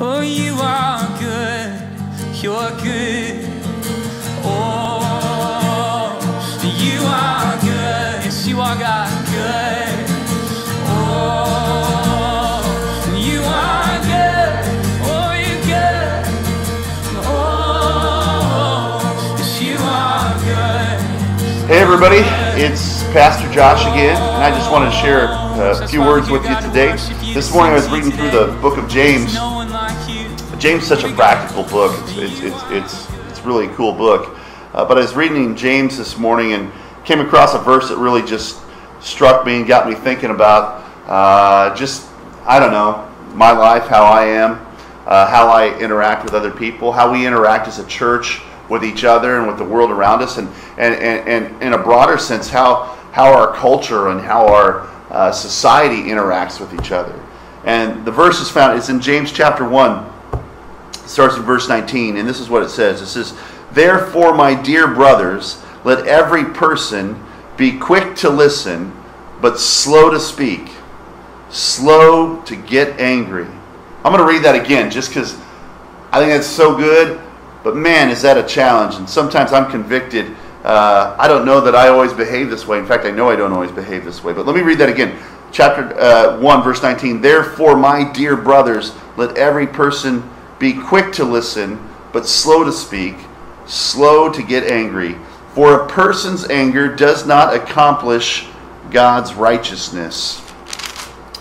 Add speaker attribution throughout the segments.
Speaker 1: Oh, you are good. You're good. Oh, you are good. Yes, you are God. Good. Oh, you are good. Oh, you're good. Oh, yes, you are good.
Speaker 2: Hey everybody, it's Pastor Josh again, and I just wanted to share a few words with you today. This morning I was reading through the book of James. James is such a practical book. It's, it's, it's, it's, really a cool book. Uh, but I was reading James this morning and came across a verse that really just struck me and got me thinking about uh, just, I don't know, my life, how I am, uh, how I interact with other people, how we interact as a church with each other and with the world around us, and, and, and, and in a broader sense, how, how our culture and how our uh, society interacts with each other. And the verse is found, it's in James chapter 1 starts in verse 19, and this is what it says. It says, Therefore, my dear brothers, let every person be quick to listen, but slow to speak, slow to get angry. I'm going to read that again just because I think that's so good, but man, is that a challenge. And sometimes I'm convicted. Uh, I don't know that I always behave this way. In fact, I know I don't always behave this way. But let me read that again. Chapter uh, 1, verse 19. Therefore, my dear brothers, let every person be quick to listen, but slow to speak, slow to get angry. For a person's anger does not accomplish God's righteousness.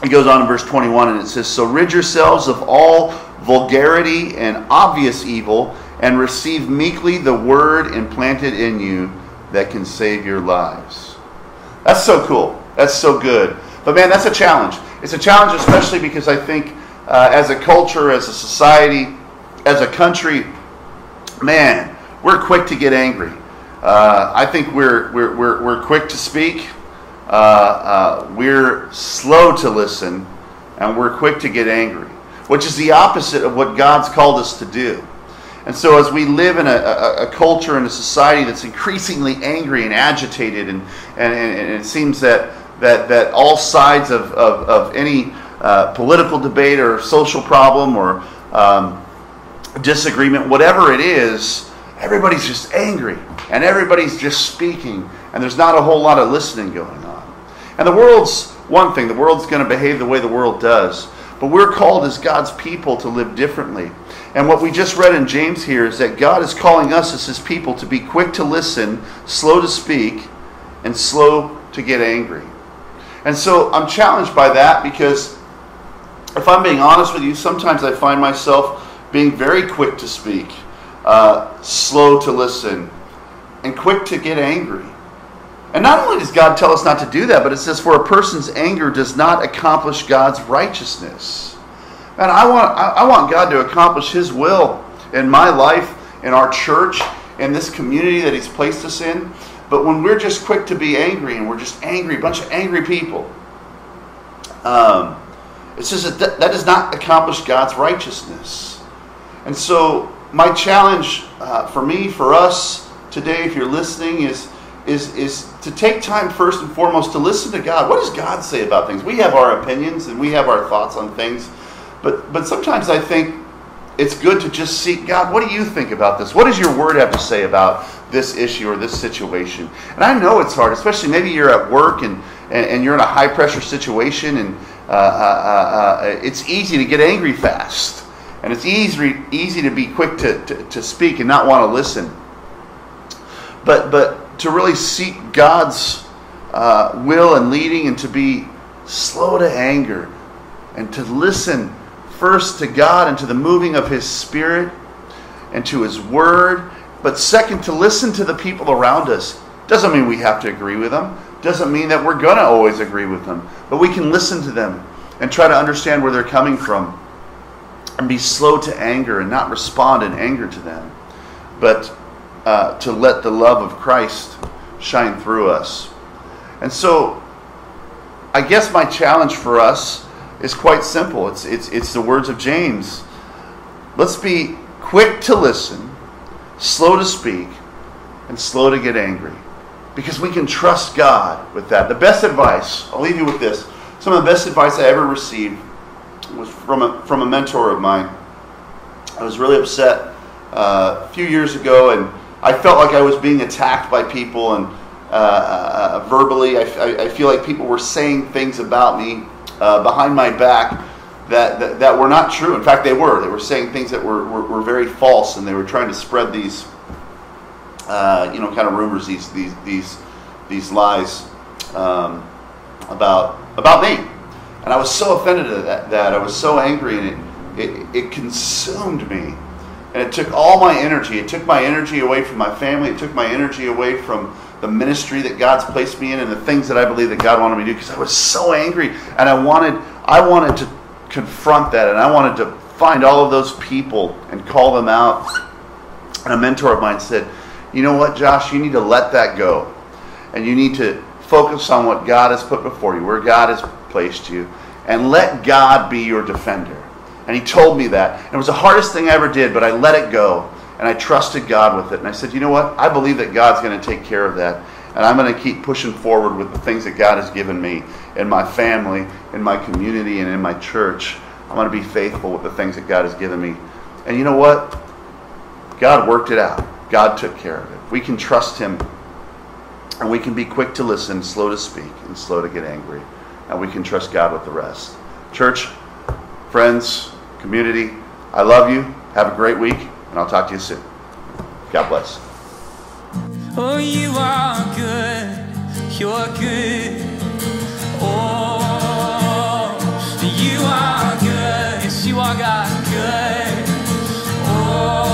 Speaker 2: It goes on in verse 21 and it says, So rid yourselves of all vulgarity and obvious evil, and receive meekly the word implanted in you that can save your lives. That's so cool. That's so good. But man, that's a challenge. It's a challenge, especially because I think uh, as a culture, as a society, as a country, man, we're quick to get angry. Uh, I think we're, we're, we're, we're quick to speak. Uh, uh, we're slow to listen, and we're quick to get angry, which is the opposite of what God's called us to do. And so, as we live in a, a, a culture and a society that's increasingly angry and agitated, and, and, and it seems that, that, that all sides of, of, of any uh, political debate or social problem or um, disagreement, whatever it is, everybody's just angry and everybody's just speaking, and there's not a whole lot of listening going on. And the world's one thing, the world's going to behave the way the world does, but we're called as God's people to live differently. And what we just read in James here is that God is calling us as his people to be quick to listen, slow to speak, and slow to get angry. And so I'm challenged by that because if I'm being honest with you, sometimes I find myself being very quick to speak, uh, slow to listen, and quick to get angry. And not only does God tell us not to do that, but it says, For a person's anger does not accomplish God's righteousness. And I want, I want God to accomplish His will in my life, in our church, in this community that He's placed us in. But when we're just quick to be angry and we're just angry, a bunch of angry people, um, it says that th- that does not accomplish God's righteousness. And so, my challenge uh, for me, for us today, if you're listening, is, is, is to take time first and foremost to listen to God. What does God say about things? We have our opinions and we have our thoughts on things, but, but sometimes I think it's good to just seek God, what do you think about this? What does your word have to say about this issue or this situation? And I know it's hard, especially maybe you're at work and, and, and you're in a high pressure situation and uh, uh, uh, uh, it's easy to get angry fast. And it's easy, easy to be quick to, to, to speak and not want to listen. But, but to really seek God's uh, will and leading and to be slow to anger and to listen first to God and to the moving of His Spirit and to His Word, but second, to listen to the people around us. Doesn't mean we have to agree with them, doesn't mean that we're going to always agree with them, but we can listen to them and try to understand where they're coming from and be slow to anger and not respond in anger to them, but uh, to let the love of Christ shine through us. And so, I guess my challenge for us is quite simple. It's, it's, it's the words of James. Let's be quick to listen, slow to speak, and slow to get angry. Because we can trust God with that. The best advice, I'll leave you with this. Some of the best advice I ever received was from a, from a mentor of mine. I was really upset uh, a few years ago, and I felt like I was being attacked by people and uh, uh, verbally. I, I, I feel like people were saying things about me uh, behind my back that, that, that were not true. In fact, they were. They were saying things that were, were, were very false, and they were trying to spread these, uh, you know, kind of rumors, these these these these lies um, about about me. And I was so offended at that, that I was so angry, and it, it it consumed me. And it took all my energy. It took my energy away from my family. It took my energy away from the ministry that God's placed me in and the things that I believe that God wanted me to do because I was so angry and I wanted I wanted to confront that and I wanted to find all of those people and call them out. And a mentor of mine said, "You know what, Josh, you need to let that go. And you need to focus on what God has put before you, where God has placed you, and let God be your defender." And he told me that. And it was the hardest thing I ever did, but I let it go. And I trusted God with it. And I said, you know what? I believe that God's going to take care of that. And I'm going to keep pushing forward with the things that God has given me in my family, in my community, and in my church. I'm going to be faithful with the things that God has given me. And you know what? God worked it out. God took care of it. We can trust Him. And we can be quick to listen, slow to speak, and slow to get angry. And we can trust God with the rest. Church, friends, community, I love you. Have a great week, and I'll talk to you soon. God bless.
Speaker 1: Oh, you are good. You're good. Oh, you are good. Yes, you are God good. Oh.